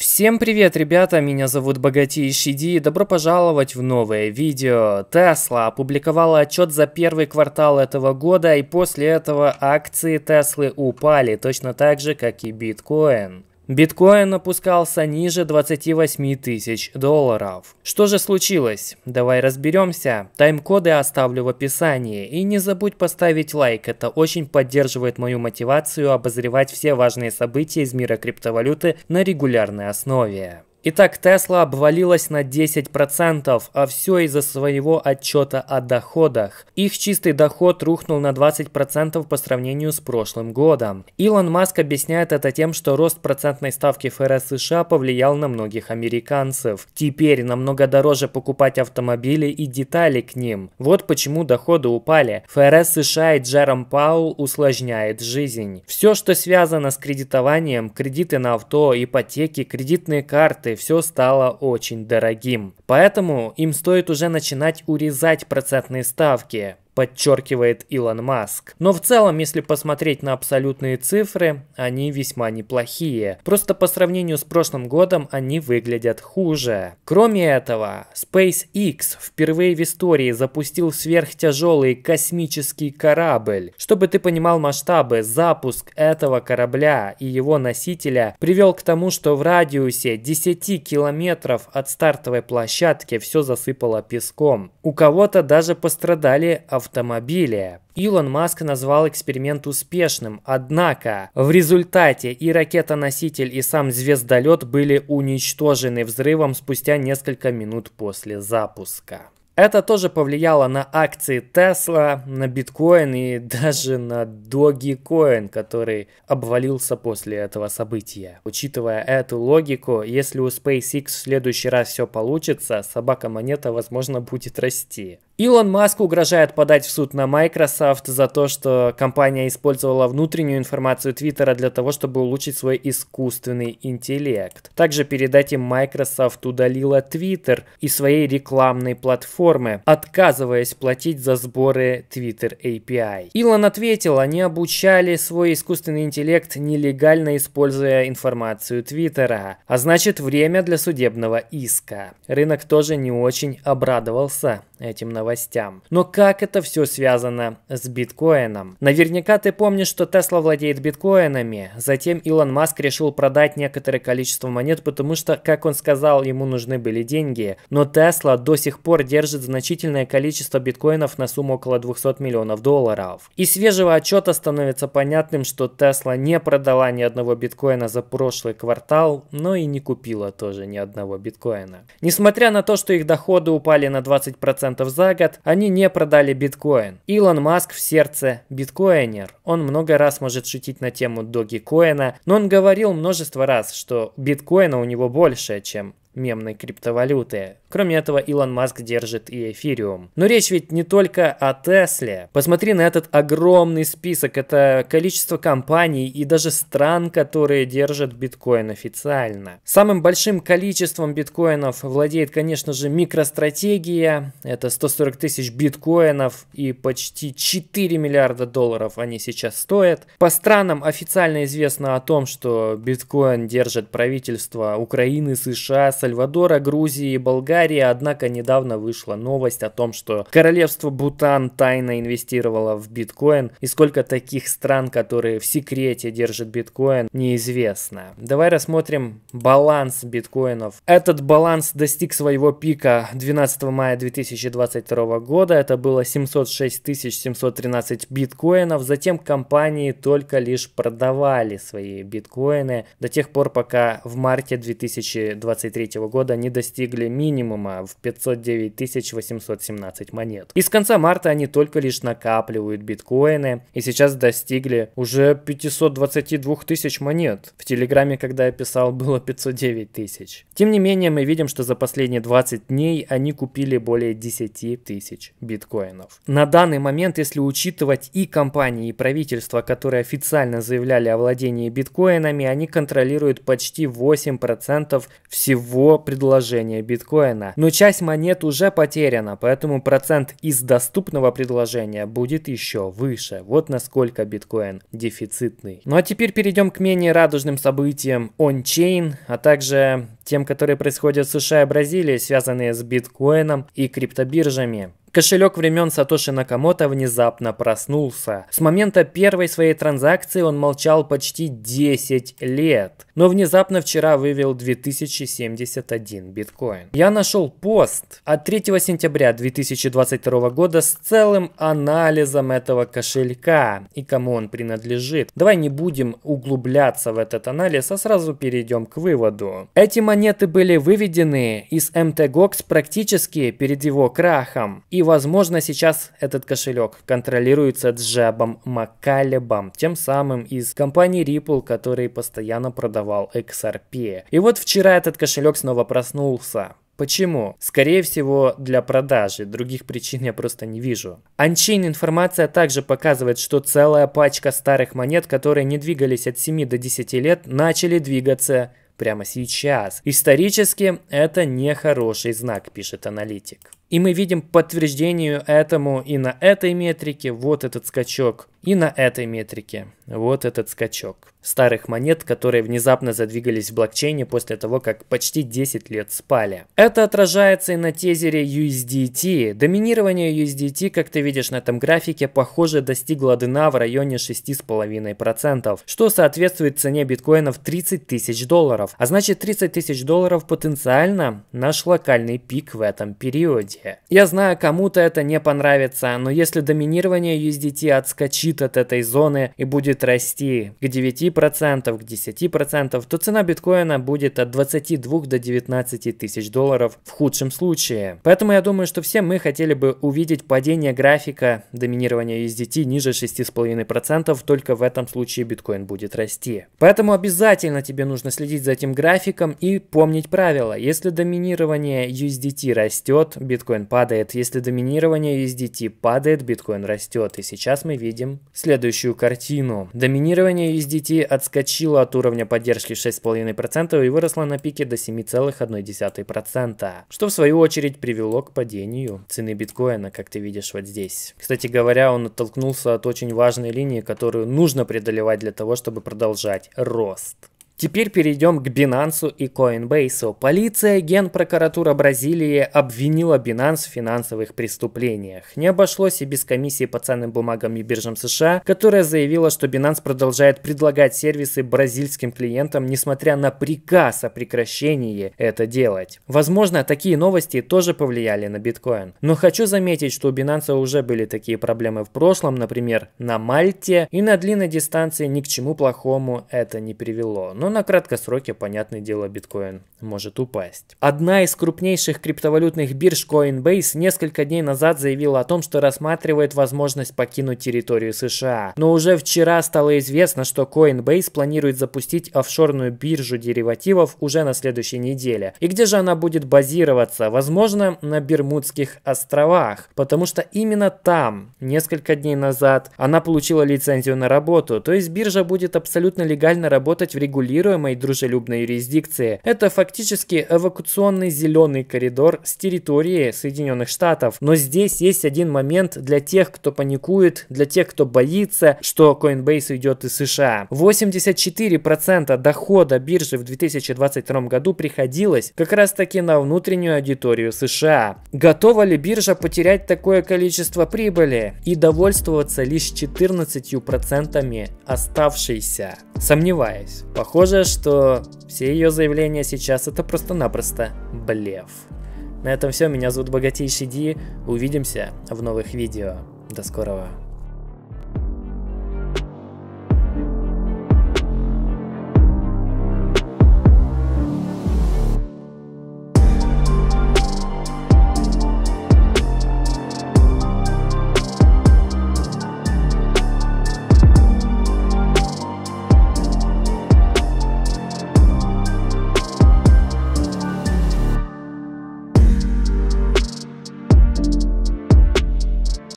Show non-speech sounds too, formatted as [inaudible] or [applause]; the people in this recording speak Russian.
Всем привет, ребята, меня зовут Богатейший Ди, и добро пожаловать в новое видео. Тесла опубликовала отчет за первый квартал этого года, и после этого акции Теслы упали, точно так же, как и биткоин. Биткоин опускался ниже 28 тысяч долларов. Что же случилось? Давай разберемся. Тайм-коды оставлю в описании. И не забудь поставить лайк, это очень поддерживает мою мотивацию обозревать все важные события из мира криптовалюты на регулярной основе. Итак, Тесла обвалилась на 10%, а все из-за своего отчета о доходах. Их чистый доход рухнул на 20% по сравнению с прошлым годом. Илон Маск объясняет это тем, что рост процентной ставки ФРС США повлиял на многих американцев. Теперь намного дороже покупать автомобили и детали к ним. Вот почему доходы упали. ФРС США и Джером Паул усложняет жизнь. Все, что связано с кредитованием, кредиты на авто, ипотеки, кредитные карты, и все стало очень дорогим. Поэтому им стоит уже начинать урезать процентные ставки подчеркивает Илон Маск. Но в целом, если посмотреть на абсолютные цифры, они весьма неплохие. Просто по сравнению с прошлым годом они выглядят хуже. Кроме этого, SpaceX впервые в истории запустил сверхтяжелый космический корабль. Чтобы ты понимал масштабы, запуск этого корабля и его носителя привел к тому, что в радиусе 10 километров от стартовой площадки все засыпало песком. У кого-то даже пострадали автомобиле. Илон Маск назвал эксперимент успешным, однако в результате и ракета-носитель, и сам звездолет были уничтожены взрывом спустя несколько минут после запуска. Это тоже повлияло на акции Tesla, на биткоин и [laughs] даже на Dogecoin, который обвалился после этого события. Учитывая эту логику, если у SpaceX в следующий раз все получится, собака-монета, возможно, будет расти. Илон Маск угрожает подать в суд на Microsoft за то, что компания использовала внутреннюю информацию Твиттера для того, чтобы улучшить свой искусственный интеллект. Также перед этим Microsoft удалила Twitter из своей рекламной платформы, отказываясь платить за сборы Twitter API. Илон ответил, они обучали свой искусственный интеллект нелегально используя информацию Твиттера, а значит время для судебного иска. Рынок тоже не очень обрадовался этим новостям. Но как это все связано с биткоином? Наверняка ты помнишь, что Тесла владеет биткоинами. Затем Илон Маск решил продать некоторое количество монет, потому что, как он сказал, ему нужны были деньги. Но Тесла до сих пор держит значительное количество биткоинов на сумму около 200 миллионов долларов. Из свежего отчета становится понятным, что Тесла не продала ни одного биткоина за прошлый квартал, но и не купила тоже ни одного биткоина. Несмотря на то, что их доходы упали на 20% 10% за год, они не продали биткоин. Илон Маск в сердце биткоинер. Он много раз может шутить на тему Догикоина, но он говорил множество раз, что биткоина у него больше, чем мемной криптовалюты. Кроме этого, Илон Маск держит и эфириум. Но речь ведь не только о Тесле. Посмотри на этот огромный список. Это количество компаний и даже стран, которые держат биткоин официально. Самым большим количеством биткоинов владеет, конечно же, микростратегия. Это 140 тысяч биткоинов и почти 4 миллиарда долларов они сейчас стоят. По странам официально известно о том, что биткоин держит правительство Украины, США, Сальвадора, Грузии Болгарии Болгарии, однако недавно вышла новость о том, что королевство Бутан тайно инвестировало в биткоин, и сколько таких стран, которые в секрете держат биткоин, неизвестно. Давай рассмотрим баланс биткоинов. Этот баланс достиг своего пика 12 мая 2022 года, это было 706 713 биткоинов, затем компании только лишь продавали свои биткоины до тех пор, пока в марте 2023 года не достигли минимума минимума в 509 817 монет. И с конца марта они только лишь накапливают биткоины и сейчас достигли уже 522 тысяч монет. В Телеграме, когда я писал, [laughs] было 509 тысяч. Тем не менее, мы видим, что за последние 20 дней они купили более 10 тысяч биткоинов. На данный момент, если учитывать и компании, и правительства, которые официально заявляли о владении биткоинами, они контролируют почти 8% всего предложения биткоина биткоина, но часть монет уже потеряна, поэтому процент из доступного предложения будет еще выше. Вот насколько биткоин дефицитный. Ну а теперь перейдем к менее радужным событиям on-chain, а также тем, которые происходят в США и Бразилии, связанные с биткоином и криптобиржами. Кошелек времен Сатоши Накамото внезапно проснулся. С момента первой своей транзакции он молчал почти 10 лет, но внезапно вчера вывел 2071 биткоин. Я нашел пост от 3 сентября 2022 года с целым анализом этого кошелька и кому он принадлежит. Давай не будем углубляться в этот анализ, а сразу перейдем к выводу. Эти монеты были выведены из MTGOX практически перед его крахом. И и, возможно, сейчас этот кошелек контролируется Джабом Маккалебом, тем самым из компании Ripple, который постоянно продавал XRP. И вот вчера этот кошелек снова проснулся. Почему? Скорее всего, для продажи. Других причин я просто не вижу. Анчейн информация также показывает, что целая пачка старых монет, которые не двигались от 7 до 10 лет, начали двигаться прямо сейчас. Исторически это не хороший знак, пишет аналитик. И мы видим подтверждение этому и на этой метрике, вот этот скачок, и на этой метрике, вот этот скачок. Старых монет, которые внезапно задвигались в блокчейне после того, как почти 10 лет спали. Это отражается и на тезере USDT. Доминирование USDT, как ты видишь на этом графике, похоже достигло дна в районе 6,5%, что соответствует цене биткоина в 30 тысяч долларов. А значит 30 тысяч долларов потенциально наш локальный пик в этом периоде развития. Я знаю, кому-то это не понравится, но если доминирование USDT отскочит от этой зоны и будет расти к 9%, к 10%, то цена биткоина будет от 22 до 19 тысяч долларов в худшем случае. Поэтому я думаю, что все мы хотели бы увидеть падение графика доминирования USDT ниже 6,5%, только в этом случае биткоин будет расти. Поэтому обязательно тебе нужно следить за этим графиком и помнить правило. Если доминирование USDT растет, биткоин биткоин падает. Если доминирование USDT падает, биткоин растет. И сейчас мы видим следующую картину. Доминирование USDT отскочило от уровня поддержки 6,5% и выросло на пике до 7,1%, что в свою очередь привело к падению цены биткоина, как ты видишь вот здесь. Кстати говоря, он оттолкнулся от очень важной линии, которую нужно преодолевать для того, чтобы продолжать рост. Теперь перейдем к Binance и Coinbase. Полиция Генпрокуратура Бразилии обвинила Binance в финансовых преступлениях. Не обошлось и без комиссии по ценным бумагам и биржам США, которая заявила, что Binance продолжает предлагать сервисы бразильским клиентам, несмотря на приказ о прекращении это делать. Возможно, такие новости тоже повлияли на биткоин. Но хочу заметить, что у Binance уже были такие проблемы в прошлом, например, на Мальте, и на длинной дистанции ни к чему плохому это не привело. Но на краткосроке, понятное дело, биткоин может упасть. Одна из крупнейших криптовалютных бирж Coinbase несколько дней назад заявила о том, что рассматривает возможность покинуть территорию США. Но уже вчера стало известно, что Coinbase планирует запустить офшорную биржу деривативов уже на следующей неделе. И где же она будет базироваться? Возможно, на Бермудских островах, потому что именно там несколько дней назад она получила лицензию на работу, то есть биржа будет абсолютно легально работать в регулировании контролируемой дружелюбной юрисдикции. Это фактически эвакуационный зеленый коридор с территории Соединенных Штатов. Но здесь есть один момент для тех, кто паникует, для тех, кто боится, что Coinbase уйдет из США. 84% дохода биржи в 2022 году приходилось как раз таки на внутреннюю аудиторию США. Готова ли биржа потерять такое количество прибыли и довольствоваться лишь 14% оставшейся? Сомневаюсь. Похоже, Похоже, что все ее заявления сейчас это просто-напросто блеф. На этом все. Меня зовут Богатейший Ди. Увидимся в новых видео. До скорого.